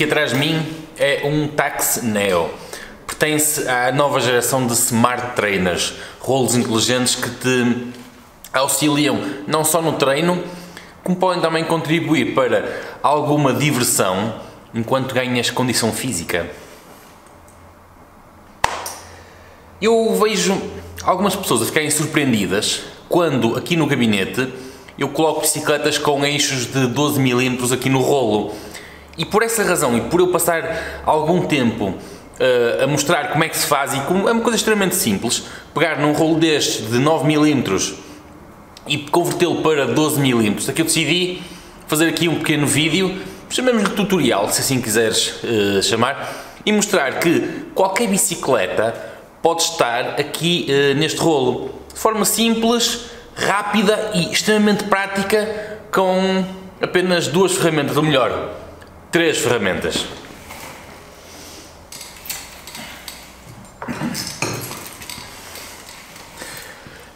aqui atrás de mim é um Tax Neo. Pertence à nova geração de Smart Trainers, rolos inteligentes que te auxiliam não só no treino, como podem também contribuir para alguma diversão enquanto ganhas condição física. Eu vejo algumas pessoas a ficarem surpreendidas quando aqui no gabinete eu coloco bicicletas com eixos de 12 mm aqui no rolo. E por essa razão, e por eu passar algum tempo uh, a mostrar como é que se faz, e como é uma coisa extremamente simples, pegar num rolo deste de 9 mm e convertê-lo para 12 mm, aqui eu decidi fazer aqui um pequeno vídeo, chamemos de tutorial, se assim quiseres uh, chamar, e mostrar que qualquer bicicleta pode estar aqui uh, neste rolo, de forma simples, rápida e extremamente prática, com apenas duas ferramentas, ou melhor, três ferramentas.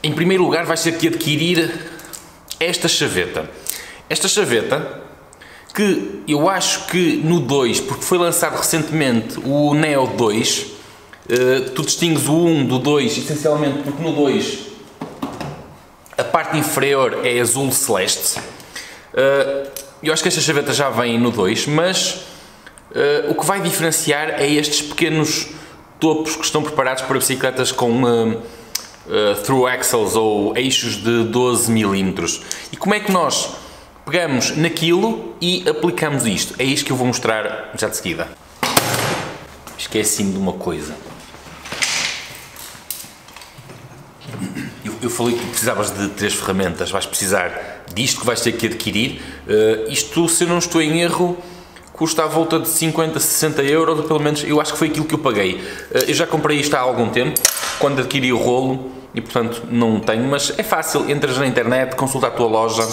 Em primeiro lugar, vais ter que adquirir esta chaveta. Esta chaveta, que eu acho que no 2, porque foi lançado recentemente o Neo 2, eh, tu distingues o 1 do 2 essencialmente porque no 2 a parte inferior é azul celeste. Eu acho que esta chaveta já vem no 2, mas uh, o que vai diferenciar é estes pequenos topos que estão preparados para bicicletas com uh, uh, through axles ou eixos de 12 mm. E como é que nós pegamos naquilo e aplicamos isto? É isto que eu vou mostrar já de seguida. Esqueci-me de uma coisa. eu falei que precisavas de três ferramentas, vais precisar disto que vais ter que adquirir. Uh, isto, se eu não estou em erro, custa à volta de 50, 60 euros, pelo menos eu acho que foi aquilo que eu paguei. Uh, eu já comprei isto há algum tempo, quando adquiri o rolo, e portanto não tenho, mas é fácil, entras na internet, consulta a tua loja.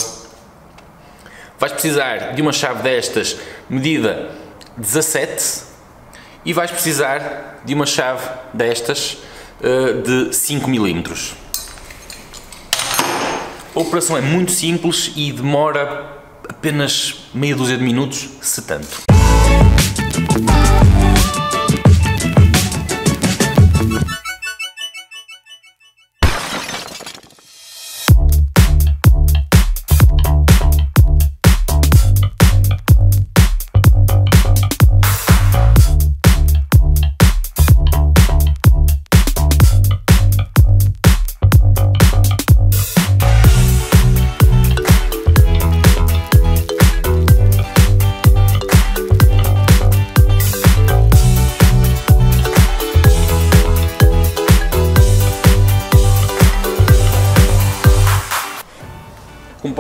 Vais precisar de uma chave destas, medida 17, e vais precisar de uma chave destas uh, de 5 milímetros. A operação é muito simples e demora apenas meia dúzia de minutos, se tanto.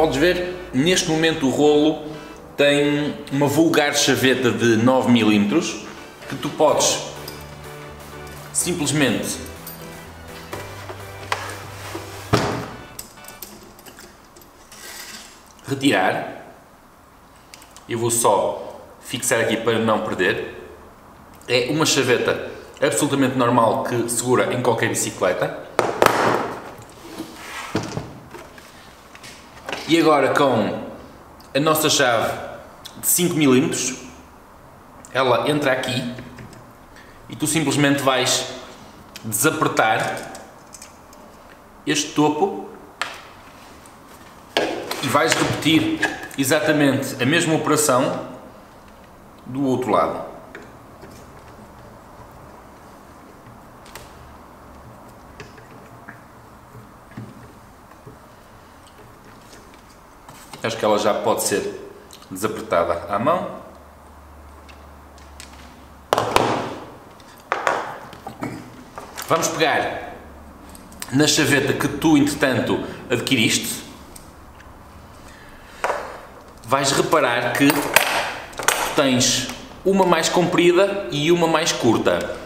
Podes ver, neste momento o rolo tem uma vulgar chaveta de 9mm que tu podes simplesmente retirar. Eu vou só fixar aqui para não perder. É uma chaveta absolutamente normal que segura em qualquer bicicleta. E agora com a nossa chave de 5 mm, ela entra aqui e tu simplesmente vais desapertar este topo e vais repetir exatamente a mesma operação do outro lado. Acho que ela já pode ser desapertada à mão. Vamos pegar na chaveta que tu, entretanto, adquiriste. Vais reparar que tens uma mais comprida e uma mais curta.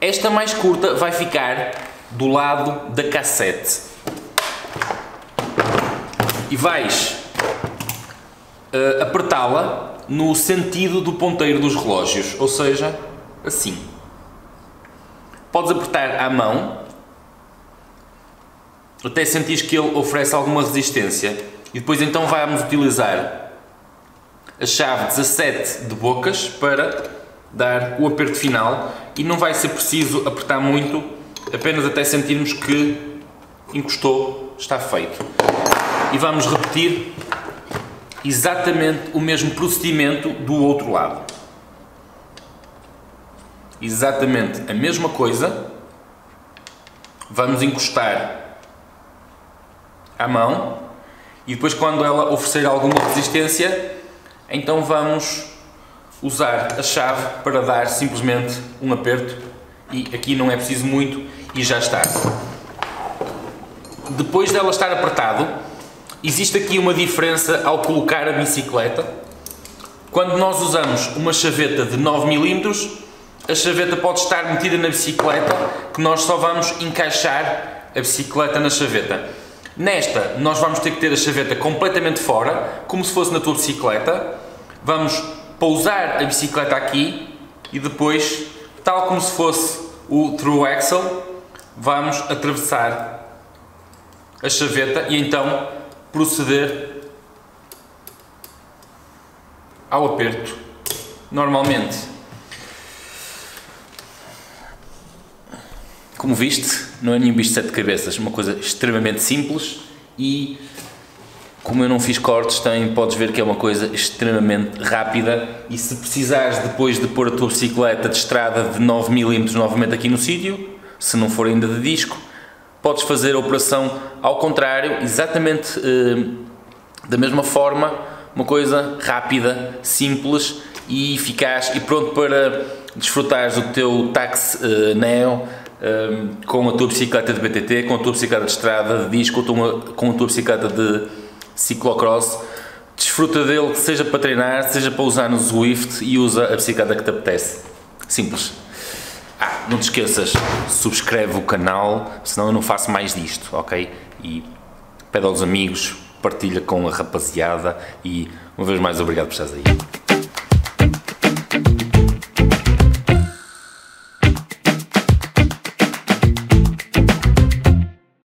Esta mais curta vai ficar do lado da cassete. E vais uh, apertá-la no sentido do ponteiro dos relógios, ou seja, assim. Podes apertar à mão até sentir que ele oferece alguma resistência e depois então vamos utilizar a chave 17 de bocas para dar o aperto final e não vai ser preciso apertar muito, apenas até sentirmos que encostou, está feito. E vamos repetir exatamente o mesmo procedimento do outro lado. Exatamente a mesma coisa. Vamos encostar a mão e depois quando ela oferecer alguma resistência, então vamos usar a chave para dar simplesmente um aperto e aqui não é preciso muito e já está. Depois dela estar apertado, existe aqui uma diferença ao colocar a bicicleta. Quando nós usamos uma chaveta de 9 mm, a chaveta pode estar metida na bicicleta, que nós só vamos encaixar a bicicleta na chaveta. Nesta, nós vamos ter que ter a chaveta completamente fora, como se fosse na tua bicicleta. Vamos pousar a bicicleta aqui e depois, tal como se fosse o through axle, vamos atravessar a chaveta e então proceder ao aperto normalmente. Como viste, não é nenhum bicho de sete cabeças, uma coisa extremamente simples e como eu não fiz cortes, também podes ver que é uma coisa extremamente rápida e se precisares depois de pôr a tua bicicleta de estrada de 9mm novamente aqui no sítio, se não for ainda de disco, podes fazer a operação ao contrário, exatamente eh, da mesma forma, uma coisa rápida, simples e eficaz e pronto para desfrutares do teu táxi eh, Neo eh, com a tua bicicleta de BTT, com a tua bicicleta de estrada de disco, com a tua bicicleta de ciclocross. Desfruta dele, seja para treinar, seja para usar no Zwift e usa a bicicleta que te apetece. Simples. Não te esqueças, subscreve o canal, senão eu não faço mais disto, ok? E pede aos amigos, partilha com a rapaziada e uma vez mais obrigado por estares aí.